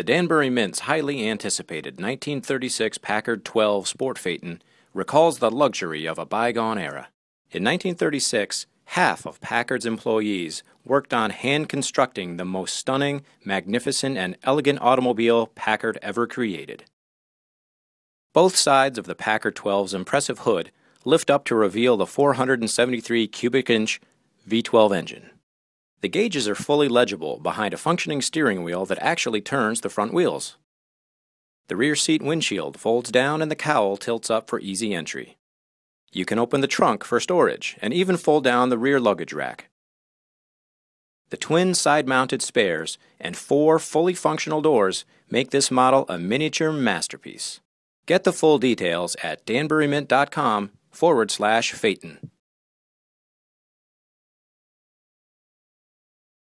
The Danbury Mint's highly anticipated 1936 Packard 12 Sport Phaeton recalls the luxury of a bygone era. In 1936, half of Packard's employees worked on hand constructing the most stunning, magnificent, and elegant automobile Packard ever created. Both sides of the Packard 12's impressive hood lift up to reveal the 473 cubic inch V12 engine. The gauges are fully legible behind a functioning steering wheel that actually turns the front wheels. The rear seat windshield folds down and the cowl tilts up for easy entry. You can open the trunk for storage and even fold down the rear luggage rack. The twin side mounted spares and four fully functional doors make this model a miniature masterpiece. Get the full details at danburymint.com forward slash Phaeton.